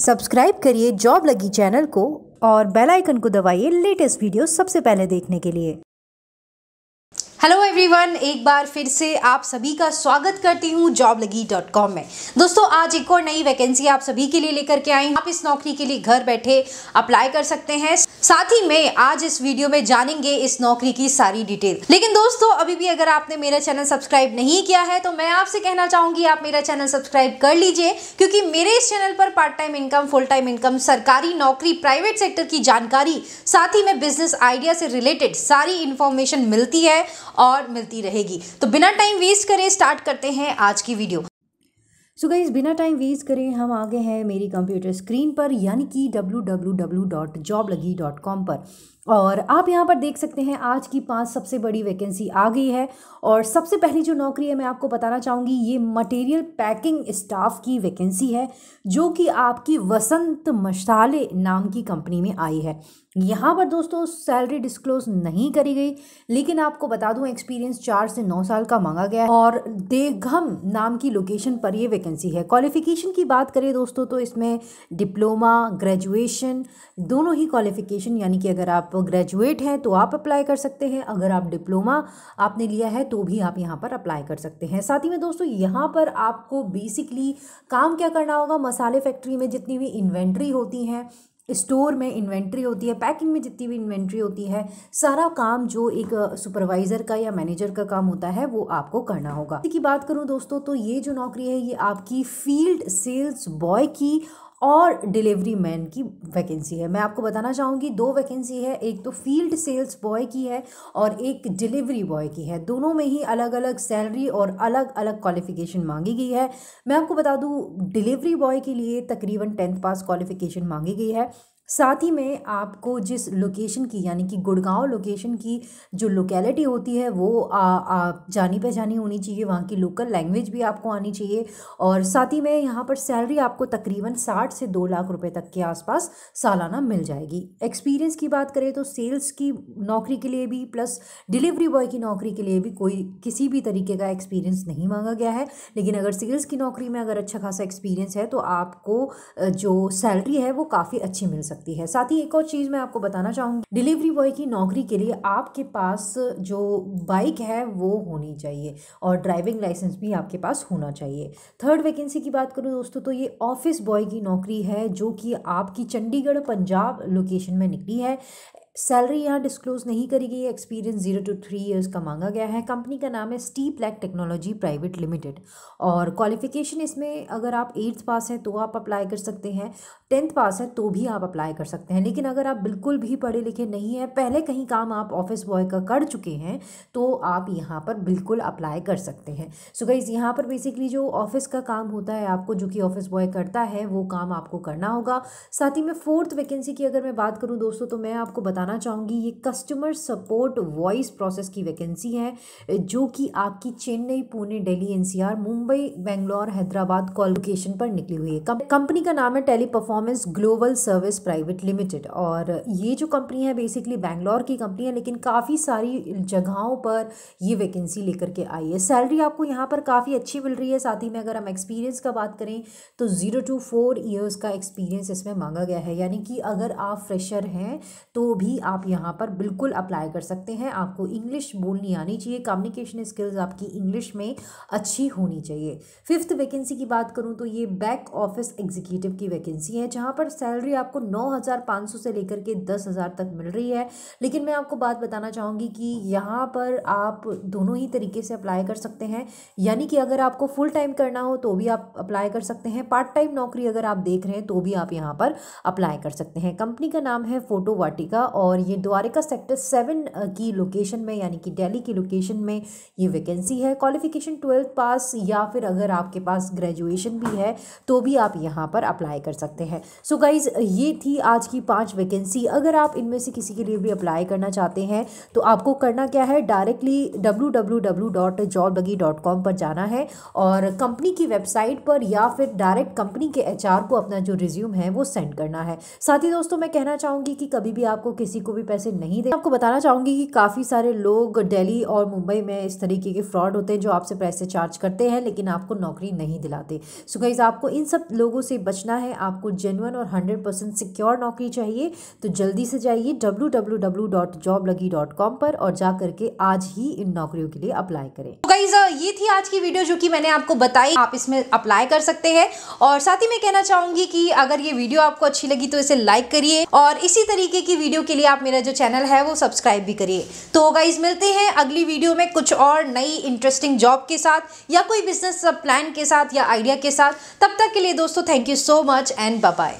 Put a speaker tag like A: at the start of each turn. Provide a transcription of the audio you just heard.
A: Subscribe करिए job लगी channel को और बेल आइकन को दबाइए लेटेस्ट वीडियो सबसे पहले देखने के लिए।
B: हेलो एवरीवन एक बार फिर से आप सभी का स्वागत करती हूँ जॉब लगी डॉट कॉम में। दोस्तों, आज एक और नई वैकेंसी आप सभी के लिए लेकर के आई आप इस नौकरी के लिए घर बैठे अप्लाई कर सकते हैं। साथ ही में आज इस वीडियो में जानेंगे इस नौकरी की सारी डिटेल लेकिन दोस्तों, अभी भी अगर आपने मेरा चैनल सब्सक्राइब नहीं किया है तो मैं आपसे कहना चाहूँगी, आप मेरा चैनल सब्सक्राइब कर लीजिए, क्योंकि मेरे इस चैनल पर part time income full time income सरकारी नौकरी प्राइवेट सेक्टर की जानकारी, साथ ही में बिज़नेस आइडिया से रिलेटेड सारी इंफॉर्मेशन मिलती है। और मिलती रहेगी। तो बिना टाइम वेस्ट करें स्टार्ट करते हैं आज की वीडियो
A: सो so गाइज़ बिना टाइम वेस्ट करें हम आगे हैं मेरी कंप्यूटर स्क्रीन पर, यानी कि W W W dot dot com पर। और आप यहाँ पर देख सकते हैं आज की पाँच सबसे बड़ी वैकेंसी आ गई है। और सबसे पहली जो नौकरी है, मैं आपको बताना चाहूँगी, ये मटेरियल पैकिंग स्टाफ की वैकेंसी है, जो कि आपकी वसंत मशाले नाम की कंपनी में आई है। यहाँ पर दोस्तों सैलरी डिस्क्लोज नहीं करी गई, लेकिन आपको बता दूँ एक्सपीरियंस चार से नौ साल का मांगा गया है और देघम नाम की लोकेशन पर ये वैकेंसी है। क्वालिफिकेशन की बात करें दोस्तों तो इसमें डिप्लोमा ग्रेजुएशन दोनों ही क्वालिफिकेशन यानी कि अगर आप ग्रेजुएट हैं तो आप अप्लाई कर सकते हैं। अगर आप डिप्लोमा आपने लिया है तो भी आप यहाँ पर अप्लाई कर सकते हैं। साथ ही में दोस्तों, यहाँ पर आपको बेसिकली काम क्या करना होगा? मसाले फैक्ट्री में जितनी भी इन्वेंट्री होती हैं स्टोर में इन्वेंट्री होती है पैकिंग में जितनी भी इन्वेंट्री होती है, सारा काम जो एक सुपरवाइज़र का या मैनेजर का काम होता है, वो आपको करना होगा। की बात करूँ दोस्तों तो ये जो नौकरी है, ये आपकी फ़ील्ड सेल्स बॉय की और डिलीवरी मैन की वैकेंसी है। मैं आपको बताना चाहूँगी, दो वैकेंसी है, एक तो फ़ील्ड सेल्स बॉय की है और एक डिलीवरी बॉय की है। दोनों में ही अलग अलग सैलरी और अलग अलग क्वालिफिकेशन मांगी गई है। मैं आपको बता दूँ, डिलीवरी बॉय के लिए तकरीबन टेंथ पास क्वालिफिकेशन मांगी गई है। साथ ही में आपको जिस लोकेशन की यानी कि गुड़गांव लोकेशन की जो लोकेलिटी होती है वो आ, आ, जानी पहचानी होनी चाहिए। वहाँ की लोकल लैंग्वेज भी आपको आनी चाहिए। और साथ ही में यहाँ पर सैलरी आपको तकरीबन साठ से दो लाख रुपए तक के आसपास सालाना मिल जाएगी। एक्सपीरियंस की बात करें तो सेल्स की नौकरी के लिए भी प्लस डिलीवरी बॉय की नौकरी के लिए भी कोई किसी भी तरीके का एक्सपीरियंस नहीं मांगा गया है। लेकिन अगर सेल्स की नौकरी में अगर अच्छा खासा एक्सपीरियंस है तो आपको जो सैलरी है वो काफ़ी अच्छी मिल सकती सकती है। साथ ही एक और चीज़ मैं आपको बताना चाहूँगी। डिलीवरी बॉय की नौकरी के लिए आपके पास जो बाइक है, वो होनी चाहिए और ड्राइविंग लाइसेंस भी आपके पास होना चाहिए। थर्ड वैकेंसी की बात करूँ दोस्तों तो ये ऑफ़िस बॉय की नौकरी है, जो कि आपकी चंडीगढ़ पंजाब लोकेशन में निकली है। सैलरी यहाँ डिस्क्लोज नहीं करी गई है। Experience zero to three years का मांगा गया है। कंपनी का नाम है steep lack technology private limited और क्वालिफिकेशन इसमें अगर आप एट्थ पास हैं तो आप अप्लाई कर सकते हैं। टेंथ पास है तो भी आप अप्लाई कर सकते हैं। लेकिन अगर आप बिल्कुल भी पढ़े लिखे नहीं हैं, पहले कहीं काम आप ऑफ़िस बॉय का कर चुके हैं तो आप यहाँ पर बिल्कुल अप्लाई कर सकते हैं। सो गाइज़ यहाँ पर बेसिकली जो ऑफ़िस का काम होता है आपको, जो कि ऑफ़िस बॉय करता है, वो काम आपको करना होगा। साथ ही में फोर्थ वैकेंसी की अगर मैं बात करूँ दोस्तों तो मैं आपको बताना चाहूँगी, ये कस्टमर सपोर्ट वॉइस प्रोसेस की वैकेंसी है, जो कि आपकी Chennai, Pune, Delhi, NCR, Mumbai, Bangalore, Hyderabad call location पर निकली हुई है। कंपनी का नाम है tele performance global service private limited और ये जो कंपनी है बेसिकली बैंगलोर की कंपनी है, लेकिन काफ़ी सारी जगहों पर ये वैकेंसी लेकर के आई है। सैलरी आपको यहाँ पर काफ़ी अच्छी मिल रही है, साथ ही में अगर हम एक्सपीरियंस का बात करें तो ज़ीरो टू फोर ईयर्स का एक्सपीरियंस इसमें मांगा गया है। यानी कि अगर आप फ्रेशर हैं तो भी आप यहाँ पर बिल्कुल अप्लाई कर सकते हैं। आपको इंग्लिश बोलनी आनी चाहिए। कम्युनिकेशन स्किल्स आपकी इंग्लिश में अच्छी होनी चाहिए। फिफ्थ वैकेंसी की बात करूँ तो ये बैक ऑफ़िस एग्जीक्यूटिव की वैकेंसी है, जहाँ पर सैलरी आपको नौ हज़ार सौ से लेकर के दस हज़ार तक मिल रही है। लेकिन मैं आपको बात बताना चाहूँगी कि यहाँ पर आप दोनों ही तरीके से अप्लाई कर सकते हैं। यानी कि अगर आपको फुल टाइम करना हो तो भी आप अप्लाई कर सकते हैं। पार्ट टाइम नौकरी अगर आप देख रहे हैं तो भी आप यहाँ पर अप्लाई कर सकते हैं। कंपनी का नाम है फ़ोटो वाटिका और ये द्वारिका सेक्टर सेवन की लोकेशन में, यानी कि दिल्ली की लोकेशन में ये वैकेंसी है। क्वालिफिकेशन ट्वेल्थ पास या फिर अगर आपके पास ग्रेजुएशन भी है तो भी आप यहाँ पर अप्लाई कर सकते हैं। सो so गाइज़ ये थी आज की पाँच वैकेंसी अगर आप इनमें से किसी के लिए भी अप्लाई करना चाहते हैं तो आपको करना क्या है? डायरेक्टली डब्ल्यू पर जाना है और कंपनी की वेबसाइट पर या फिर डायरेक्ट कंपनी के एचआर को अपना जो रिज्यूम है, वो सेंड करना है। साथ ही दोस्तों, मैं कहना चाहूँगी कि कभी भी आपको किसी किसी को भी पैसे नहीं दे। आपको बताना चाहूँगी कि काफ़ी सारे लोग दिल्ली और मुंबई में इस तरीके के फ्रॉड होते हैं जो आपसे पैसे चार्ज करते हैं, लेकिन आपको नौकरी नहीं दिलाते। सो so गाइज़ आपको इन सब लोगों से बचना है। आपको जेनुअन और हंड्रेड परसेंट सिक्योर नौकरी चाहिए। तो जल्दी से जाइए W W W dot job लगी डॉट कॉम पर और जा करके आज ही इन नौकरियों के लिए अप्लाई करें।
B: तो गाइज़ ये थी आज की वीडियो जो कि मैंने आपको बताई। आप इसमें अप्लाई कर सकते हैं। और साथ ही मैं कहना चाहूँगी कि अगर ये वीडियो आपको अच्छी लगी तो इसे लाइक करिए। और इसी तरीके की वीडियो के लिए आप मेरा जो चैनल है वो सब्सक्राइब भी करिए। तो गाइज़ मिलते हैं अगली वीडियो में कुछ और नई इंटरेस्टिंग जॉब के साथ या कोई बिज़नेस प्लान के साथ या आइडिया के साथ। तब तक के लिए दोस्तों thank you so much and bye